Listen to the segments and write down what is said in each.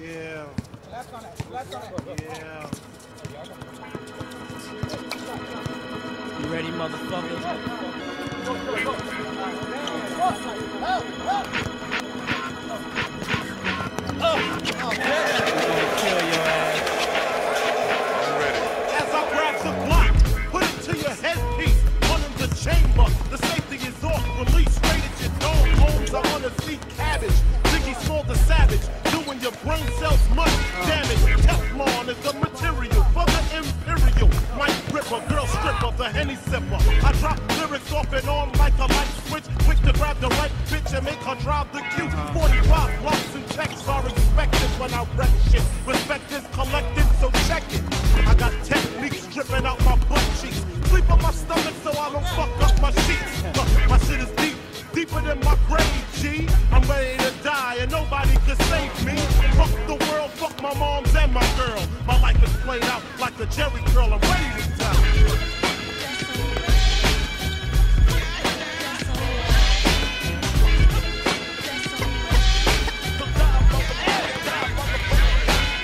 Yeah. Left on it. Left on it. Yeah. You ready, motherfuckers? Kill your brain cells much damage. Teflon is the material for the imperial. Mic Ripper, girl stripper, the henny sipper. I drop lyrics off and on like a light switch. Quick to grab the right bitch and make her drive the cue. 45 blocks and checks are expected when I wreck shit. Grave, G. I'm ready to die and nobody can save me. Fuck the world, fuck my moms and my girl. My life is played out like a Jheri curl. I'm ready to die.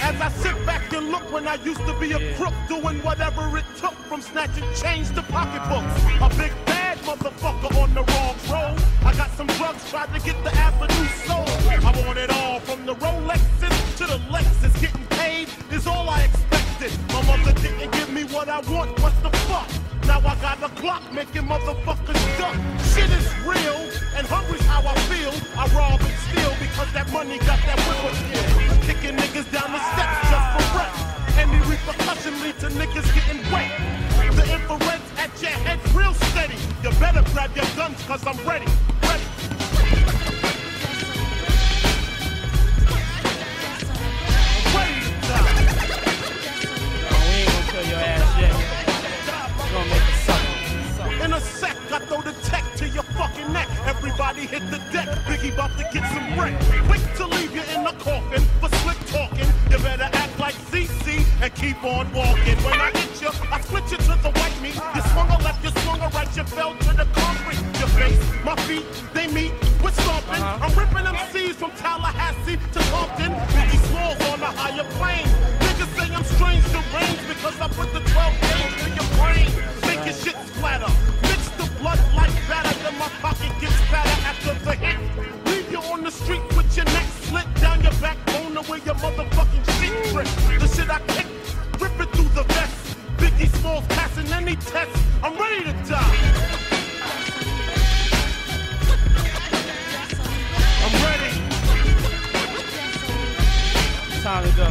As I sit back and look when I used to be a crook, doing whatever it took from snatching change to pocketbooks. A big bad motherfucker on the wrong road. I got some drugs, tried to get the avenue sold. I want it all from the Rolexes to the Lexus. Getting paid is all I expected. My mother didn't give me what I want. What the fuck? Now I got a clock making motherfuckers duck. Shit is real, and hungry's how I feel. I rob and steal because that money got that whipper skill. Kicking niggas down the steps just for rent. Any repercussion lead to niggas getting wet. The infrared's at your head real steady. You better grab your guns cause I'm. Ready About to get some wreck. Quick to leave you in the coffin for slick talking. You better act like CC and keep on walking. When I hit you, I split you to the white meat. You swung a left, you swung a right, you fell to the concrete. Your face, my feet, they meet. We're stomping. Uh-huh. I'm ripping them seas from Tallahassee to Compton. Biggie Smalls on a higher plane. Niggas say I'm strange deranged because I put the any test. I'm ready to die. I'm ready. Time to go.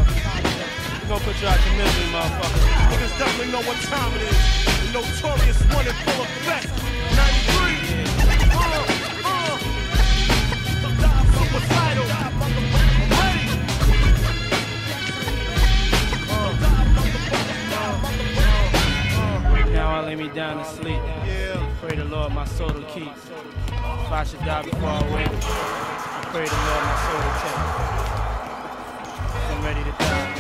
We gonna put you out your misery, motherfucker. Niggas definitely know what time it is. The notorious one in full effect. Me down to sleep. Pray the Lord my soul to keep. If I should die before I wake, I pray the Lord my soul to take. I'm ready to die.